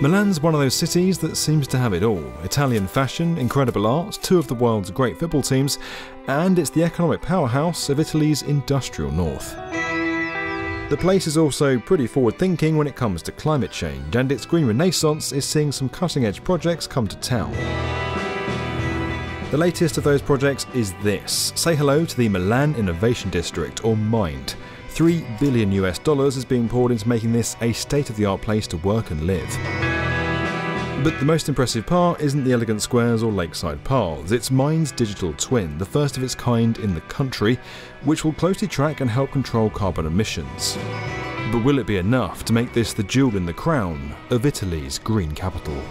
Milan's one of those cities that seems to have it all Italian fashion, incredible art, two of the world's great football teams, and it's the economic powerhouse of Italy's industrial north. The place is also pretty forward thinking when it comes to climate change, and its green renaissance is seeing some cutting edge projects come to town. The latest of those projects is this say hello to the Milan Innovation District, or MIND. 3 billion US dollars is being poured into making this a state of the art place to work and live. But the most impressive part isn't the elegant squares or lakeside paths, it's Mind's digital twin, the first of its kind in the country, which will closely track and help control carbon emissions. But will it be enough to make this the jewel in the crown of Italy's green capital?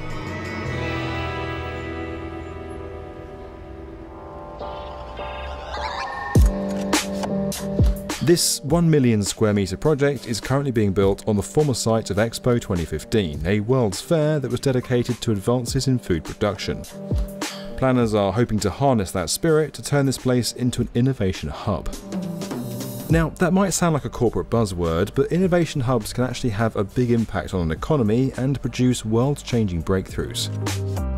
This 1 million square metre project is currently being built on the former site of Expo 2015, a World's Fair that was dedicated to advances in food production. Planners are hoping to harness that spirit to turn this place into an innovation hub. Now, that might sound like a corporate buzzword, but innovation hubs can actually have a big impact on an economy and produce world changing breakthroughs.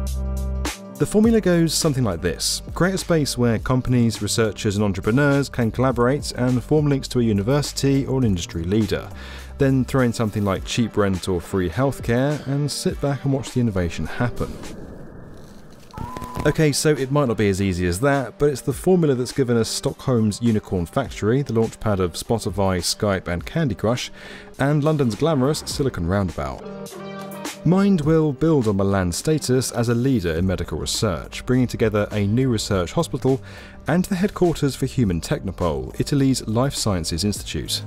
The formula goes something like this create a space where companies, researchers, and entrepreneurs can collaborate and form links to a university or an industry leader. Then throw in something like cheap rent or free healthcare and sit back and watch the innovation happen. Okay, so it might not be as easy as that, but it's the formula that's given us Stockholm's Unicorn Factory, the launchpad of Spotify, Skype, and Candy Crush, and London's glamorous Silicon Roundabout. Mind will build on Milan's status as a leader in medical research, bringing together a new research hospital and the headquarters for Human Technopole, Italy's life sciences institute.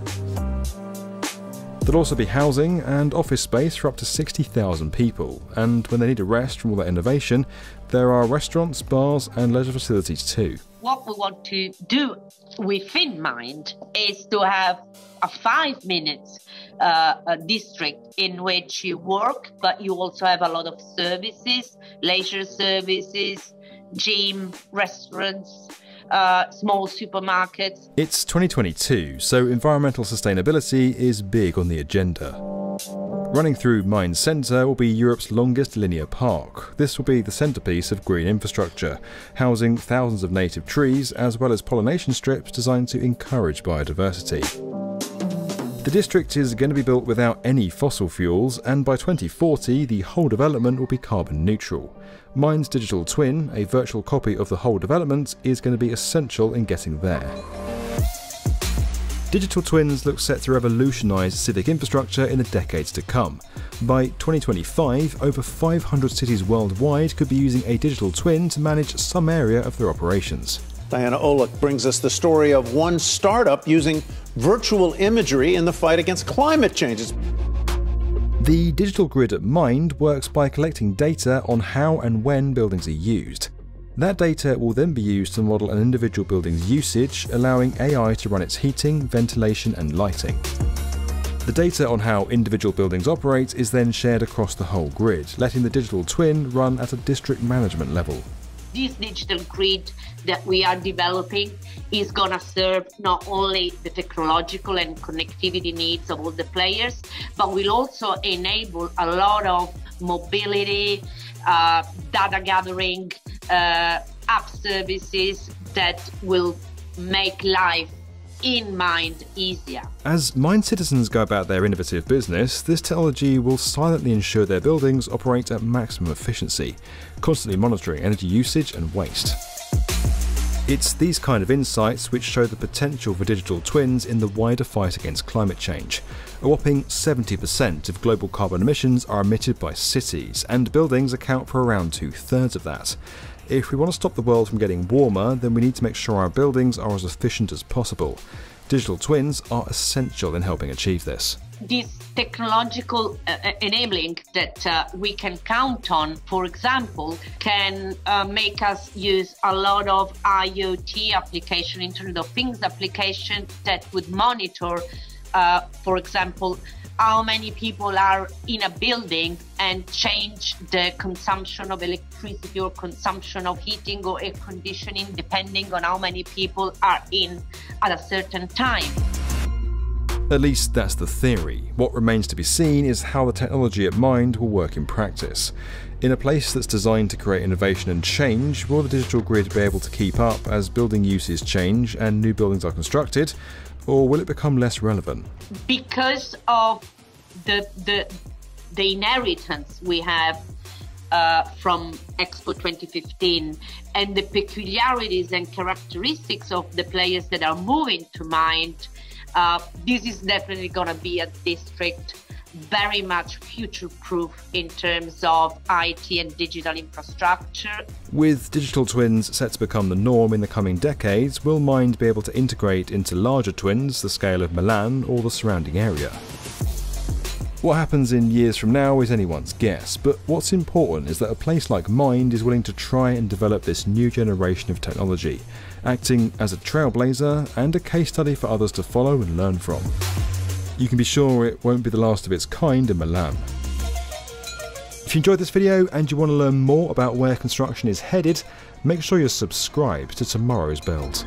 There'll also be housing and office space for up to 60,000 people, and when they need a rest from all that innovation, there are restaurants, bars, and leisure facilities too. What we want to do within Mind is to have a five minutes uh, a district in which you work, but you also have a lot of services, leisure services, gym, restaurants. Uh, small supermarkets. It's 2022, so environmental sustainability is big on the agenda. Running through Mind Centre will be Europe's longest linear park. This will be the centrepiece of green infrastructure, housing thousands of native trees as well as pollination strips designed to encourage biodiversity. The district is going to be built without any fossil fuels, and by 2040, the whole development will be carbon neutral. Mind's digital twin, a virtual copy of the whole development, is going to be essential in getting there. Digital twins look set to revolutionise civic infrastructure in the decades to come. By 2025, over 500 cities worldwide could be using a digital twin to manage some area of their operations. Diana Olick brings us the story of one startup using virtual imagery in the fight against climate change. The digital grid at Mind works by collecting data on how and when buildings are used. That data will then be used to model an individual building's usage, allowing AI to run its heating, ventilation, and lighting. The data on how individual buildings operate is then shared across the whole grid, letting the digital twin run at a district management level this digital grid that we are developing is going to serve not only the technological and connectivity needs of all the players, but will also enable a lot of mobility, uh, data gathering, uh, app services that will make life in Mind easier. As Mind citizens go about their innovative business, this technology will silently ensure their buildings operate at maximum efficiency, constantly monitoring energy usage and waste. It's these kind of insights which show the potential for digital twins in the wider fight against climate change. A whopping 70% of global carbon emissions are emitted by cities, and buildings account for around two thirds of that. If we want to stop the world from getting warmer, then we need to make sure our buildings are as efficient as possible. Digital twins are essential in helping achieve this. This technological uh, uh, enabling that uh, we can count on, for example, can uh, make us use a lot of IoT application, Internet of Things application that would monitor, uh, for example, how many people are in a building and change the consumption of electricity or consumption of heating or air conditioning depending on how many people are in at a certain time. At least that's the theory. What remains to be seen is how the technology at Mind will work in practice. In a place that's designed to create innovation and change, will the digital grid be able to keep up as building uses change and new buildings are constructed, or will it become less relevant? Because of the the the inheritance we have uh, from Expo 2015 and the peculiarities and characteristics of the players that are moving to Mind, uh, this is definitely going to be a district very much future proof in terms of IT and digital infrastructure. With digital twins set to become the norm in the coming decades, will Mind be able to integrate into larger twins the scale of Milan or the surrounding area? What happens in years from now is anyone's guess, but what's important is that a place like Mind is willing to try and develop this new generation of technology, acting as a trailblazer and a case study for others to follow and learn from. You can be sure it won't be the last of its kind in Milan. If you enjoyed this video and you want to learn more about where construction is headed, make sure you're subscribed to tomorrow's build.